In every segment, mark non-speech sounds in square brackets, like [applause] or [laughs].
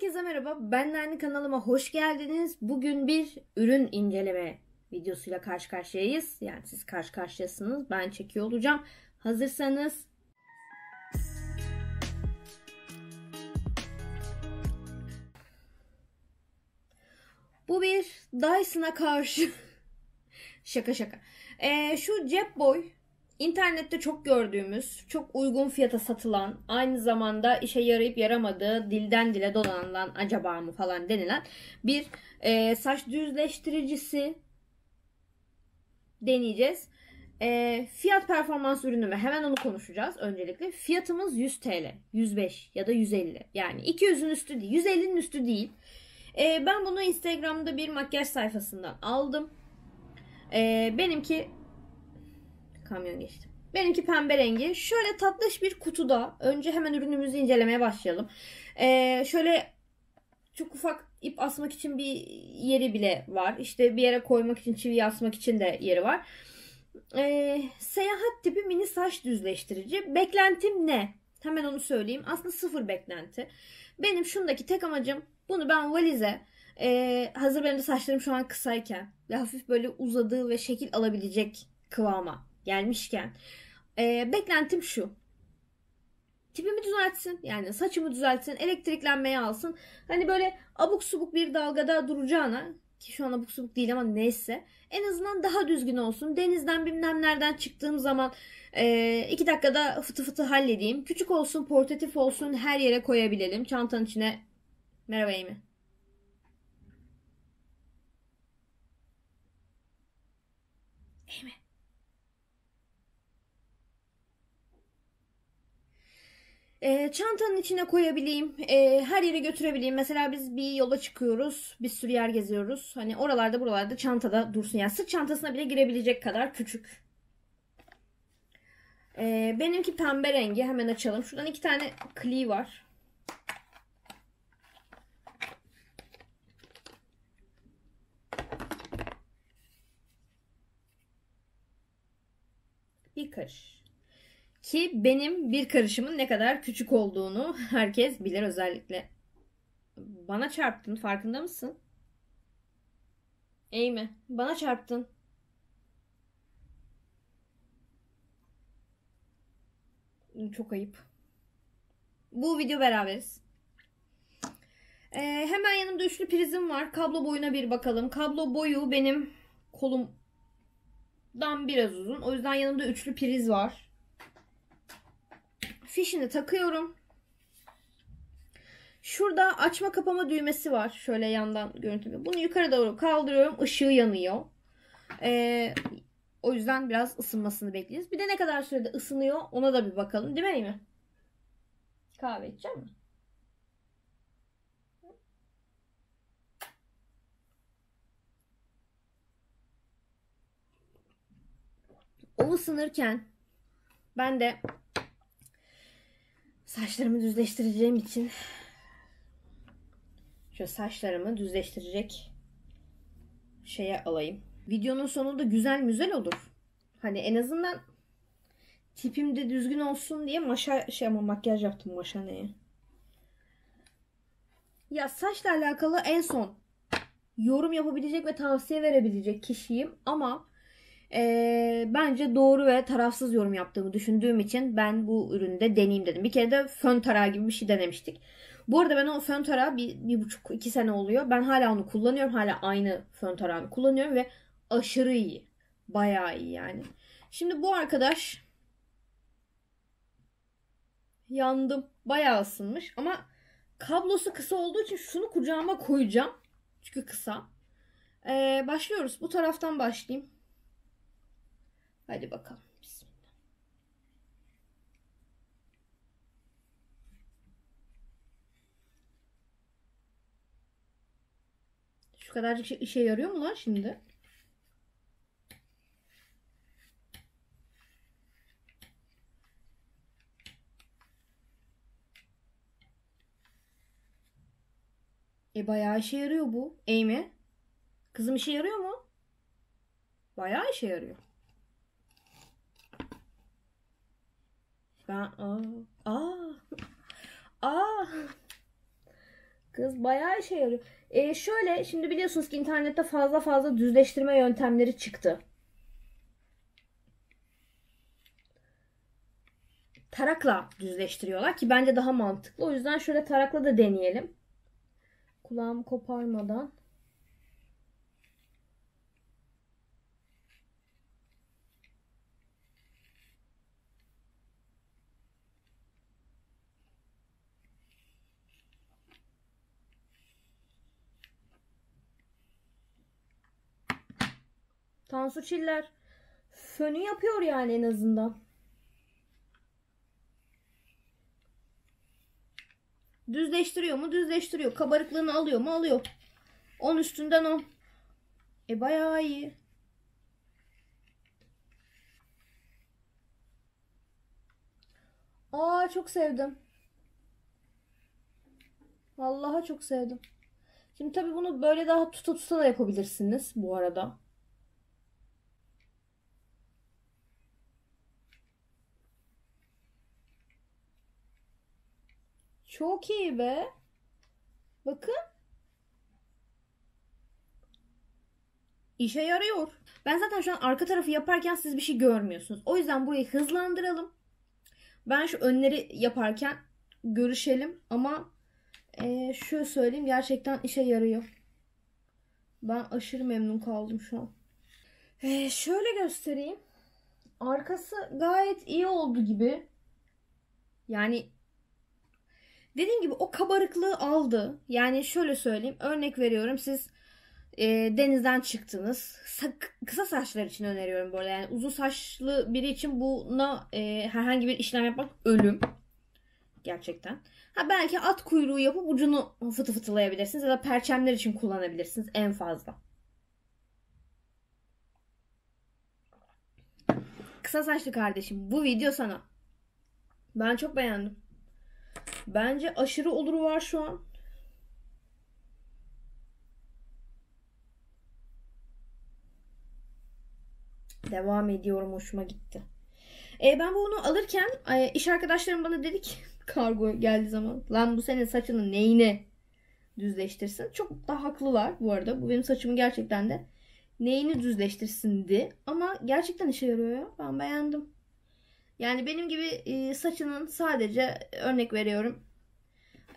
Herkese merhaba. Ben Nerni kanalıma hoş geldiniz. Bugün bir ürün inceleme videosuyla karşı karşıyayız. Yani siz karşı karşıyasınız. Ben çekiyor olacağım. Hazırsanız Bu bir Dyson'a karşı [laughs] şaka şaka. Ee, şu cep boy İnternette çok gördüğümüz, çok uygun fiyata satılan, aynı zamanda işe yarayıp yaramadığı, dilden dile dolanılan acaba mı falan denilen bir e, saç düzleştiricisi deneyeceğiz. E, fiyat performans ürünü mü? Hemen onu konuşacağız öncelikle. Fiyatımız 100 TL, 105 ya da 150. Yani 200'ün üstü değil, 150'nin üstü değil. E, ben bunu Instagram'da bir makyaj sayfasından aldım. E, benimki kamyon geçti. Benimki pembe rengi. Şöyle tatlış bir kutuda. Önce hemen ürünümüzü incelemeye başlayalım. Ee, şöyle çok ufak ip asmak için bir yeri bile var. İşte bir yere koymak için, çivi asmak için de yeri var. Ee, seyahat tipi mini saç düzleştirici. Beklentim ne? Hemen onu söyleyeyim. Aslında sıfır beklenti. Benim şundaki tek amacım bunu ben valize e, hazır benim de saçlarım şu an kısayken ve hafif böyle uzadığı ve şekil alabilecek kıvama gelmişken e, beklentim şu. Tipimi düzeltsin. Yani saçımı düzeltsin. Elektriklenmeyi alsın. Hani böyle abuk subuk bir dalgada duracağına ki şu an abuk subuk değil ama neyse. En azından daha düzgün olsun. Denizden bilmem nereden çıktığım zaman e, iki dakikada fıtı fıtı halledeyim. Küçük olsun, portatif olsun, her yere koyabilelim. Çantanın içine. Merhaba Amy. Amy. E, çantanın içine koyabileyim. E, her yere götürebileyim. Mesela biz bir yola çıkıyoruz. Bir sürü yer geziyoruz. Hani oralarda buralarda çantada dursun. Yani sırt çantasına bile girebilecek kadar küçük. E, benimki pembe rengi. Hemen açalım. Şuradan iki tane kli var. Bir karış. Ki benim bir karışımın ne kadar küçük olduğunu herkes bilir özellikle. Bana çarptın farkında mısın? Mi? Bana çarptın. Çok ayıp. Bu video beraberiz. Ee, hemen yanımda üçlü prizim var. Kablo boyuna bir bakalım. Kablo boyu benim kolumdan biraz uzun. O yüzden yanımda üçlü priz var fişini takıyorum. Şurada açma kapama düğmesi var. Şöyle yandan görüntü. Bunu yukarı doğru kaldırıyorum. Işığı yanıyor. Ee, o yüzden biraz ısınmasını bekliyoruz. Bir de ne kadar sürede ısınıyor ona da bir bakalım. Değil mi? Kahve içeceğim mi? O ısınırken ben de Saçlarımı düzleştireceğim için şu saçlarımı düzleştirecek şeye alayım. Videonun sonunda güzel müzel olur. Hani en azından tipim de düzgün olsun diye maşa şey ama makyaj yaptım maşa neye. Ya saçla alakalı en son yorum yapabilecek ve tavsiye verebilecek kişiyim ama e, bence doğru ve tarafsız yorum yaptığımı düşündüğüm için ben bu üründe deneyeyim dedim. Bir kere de fön tarağı gibi bir şey denemiştik. Bu arada ben o fön tarağı bir, bir buçuk iki sene oluyor. Ben hala onu kullanıyorum. Hala aynı fön tarağını kullanıyorum ve aşırı iyi. Bayağı iyi yani. Şimdi bu arkadaş yandım. Bayağı ısınmış ama kablosu kısa olduğu için şunu kucağıma koyacağım. Çünkü kısa. Ee, başlıyoruz. Bu taraftan başlayayım. Hadi bakalım. Bismillah. Şu kadarcık şey işe yarıyor mu lan şimdi? E bayağı işe yarıyor bu. Amy. Kızım işe yarıyor mu? Bayağı işe yarıyor. Ben aa aa aa Kız bayağı işe yarıyor. E, şöyle şimdi biliyorsunuz ki internette fazla fazla düzleştirme yöntemleri çıktı. Tarakla düzleştiriyorlar ki bence daha mantıklı. O yüzden şöyle tarakla da deneyelim. Kulağımı koparmadan. Tansu Çiller fönü yapıyor yani en azından. Düzleştiriyor mu? Düzleştiriyor. Kabarıklığını alıyor mu? Alıyor. 10 üstünden 10. E bayağı iyi. Aa çok sevdim. Vallahi çok sevdim. Şimdi tabii bunu böyle daha tuta tuta da yapabilirsiniz bu arada. Çok iyi be. Bakın. İşe yarıyor. Ben zaten şu an arka tarafı yaparken siz bir şey görmüyorsunuz. O yüzden burayı hızlandıralım. Ben şu önleri yaparken görüşelim ama e, şöyle söyleyeyim gerçekten işe yarıyor. Ben aşırı memnun kaldım şu an. E, şöyle göstereyim. Arkası gayet iyi oldu gibi. Yani dediğim gibi o kabarıklığı aldı. Yani şöyle söyleyeyim. Örnek veriyorum siz e, denizden çıktınız. Sa- kısa saçlar için öneriyorum böyle. Yani uzun saçlı biri için buna e, herhangi bir işlem yapmak ölüm. Gerçekten. Ha belki at kuyruğu yapıp ucunu fıtı fıtılayabilirsiniz ya da perçemler için kullanabilirsiniz en fazla. Kısa saçlı kardeşim bu video sana. Ben çok beğendim. Bence aşırı oluru var şu an. Devam ediyorum. Hoşuma gitti. E, ben bunu alırken e, iş arkadaşlarım bana dedi ki [laughs] kargo geldiği zaman lan bu senin saçının neyini düzleştirsin. Çok da haklılar bu arada. Bu benim saçımı gerçekten de neyini düzleştirsindi. Ama gerçekten işe yarıyor ya. Ben beğendim. Yani benim gibi e, saçının sadece örnek veriyorum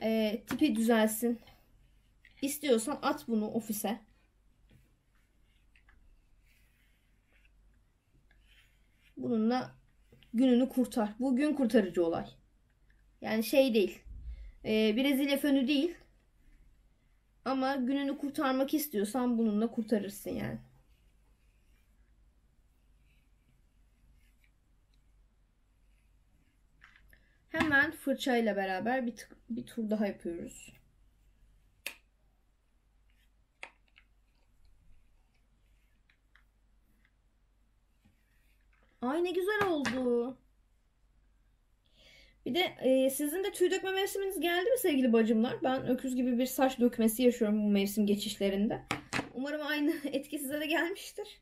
e, tipi düzelsin. İstiyorsan at bunu ofise. Bununla gününü kurtar. Bu gün kurtarıcı olay. Yani şey değil. E, Brezilya fönü değil. Ama gününü kurtarmak istiyorsan bununla kurtarırsın yani. Hemen fırçayla beraber bir, bir tur daha yapıyoruz. Ay ne güzel oldu. Bir de e, sizin de tüy dökme mevsiminiz geldi mi sevgili bacımlar? Ben öküz gibi bir saç dökmesi yaşıyorum bu mevsim geçişlerinde. Umarım aynı [laughs] etki size de gelmiştir.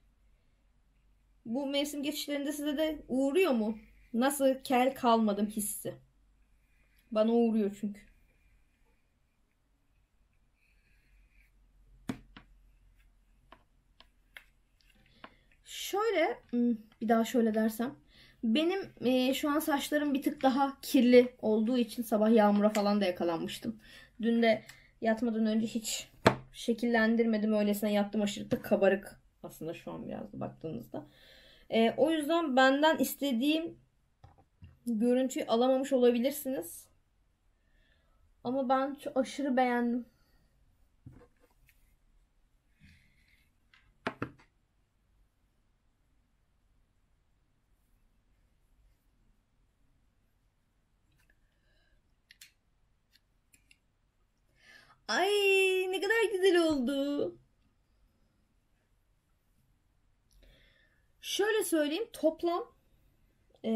Bu mevsim geçişlerinde size de uğruyor mu? Nasıl kel kalmadım hissi. Bana uğruyor çünkü. Şöyle hmm, bir daha şöyle dersem. Benim e, şu an saçlarım bir tık daha kirli olduğu için sabah yağmura falan da yakalanmıştım. Dün de yatmadan önce hiç şekillendirmedim. Öylesine yattım aşırı da kabarık aslında şu an biraz da baktığınızda. E, o yüzden benden istediğim görüntüyü alamamış olabilirsiniz. Ama ben çok aşırı beğendim. Ay ne kadar güzel oldu. Şöyle söyleyeyim toplam e,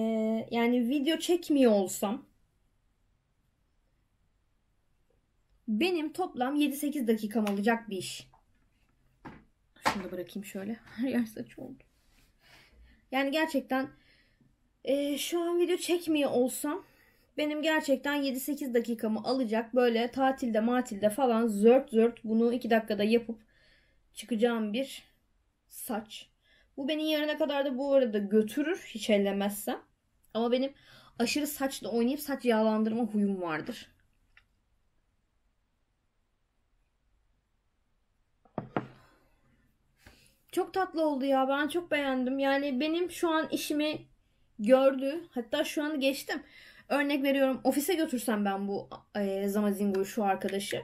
yani video çekmiyor olsam benim toplam 7-8 dakikam alacak bir iş. Şunu da bırakayım şöyle. [laughs] Her yer saç oldu. Yani gerçekten e, şu an video çekmiyor olsam benim gerçekten 7-8 dakikamı alacak böyle tatilde matilde falan zört zört bunu 2 dakikada yapıp çıkacağım bir saç. Bu beni yarına kadar da bu arada götürür hiç ellemezsem. Ama benim aşırı saçla oynayıp saç yağlandırma huyum vardır. Çok tatlı oldu ya. Ben çok beğendim. Yani benim şu an işimi gördü. Hatta şu an geçtim. Örnek veriyorum. Ofise götürsem ben bu e, Zamazingo'yu şu arkadaşı.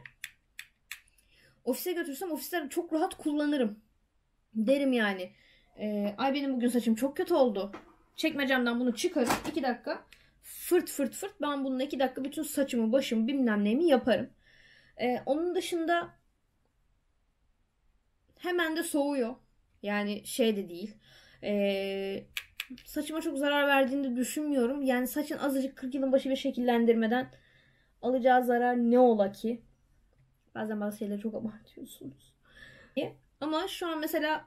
Ofise götürsem ofiste çok rahat kullanırım. Derim yani. E, ay benim bugün saçım çok kötü oldu. Çekmecemden bunu çıkarıp 2 dakika fırt fırt fırt ben bununla 2 dakika bütün saçımı başımı bilmem neyimi yaparım. E, onun dışında hemen de soğuyor. Yani şey de değil. Ee, saçıma çok zarar verdiğini düşünmüyorum. Yani saçın azıcık 40 yılın başı bir şekillendirmeden alacağı zarar ne ola ki? Bazen bazı şeyleri çok abartıyorsunuz. Ama şu an mesela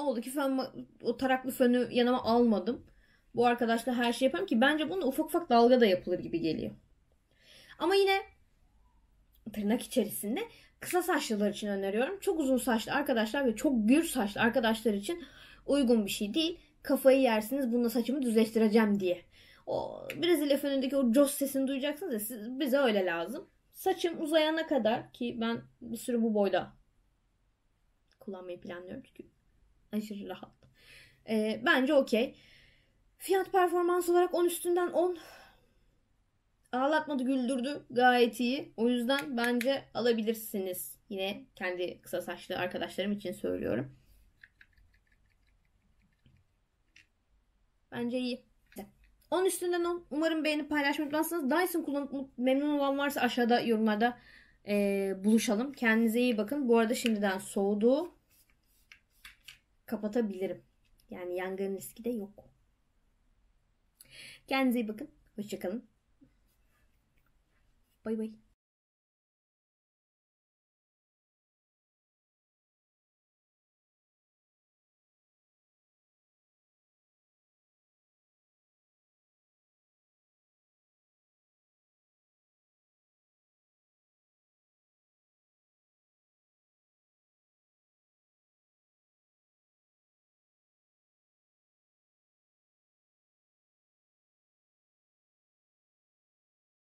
oldu ki fön, o taraklı fönü yanıma almadım. Bu arkadaşla her şey yaparım ki bence bunu ufak ufak dalga da yapılır gibi geliyor. Ama yine tırnak içerisinde kısa saçlılar için öneriyorum. Çok uzun saçlı arkadaşlar ve çok gür saçlı arkadaşlar için uygun bir şey değil. Kafayı yersiniz bununla saçımı düzleştireceğim diye. O Brezilya fönündeki o jos sesini duyacaksınız ya siz, bize öyle lazım. Saçım uzayana kadar ki ben bir sürü bu boyda kullanmayı planlıyorum çünkü aşırı rahat. Ee, bence okey. Fiyat performans olarak 10 üstünden 10 ağlatmadı güldürdü gayet iyi. O yüzden bence alabilirsiniz. Yine kendi kısa saçlı arkadaşlarım için söylüyorum. Bence iyi. 10 üstünden 10. Umarım beğenip paylaşmayı unutmazsınız. Dyson kullanıp memnun olan varsa aşağıda yorumlarda e, buluşalım. Kendinize iyi bakın. Bu arada şimdiden soğudu. Kapatabilirim. Yani yangın riski de yok. Kendinize iyi bakın. Hoşçakalın. Bay bay.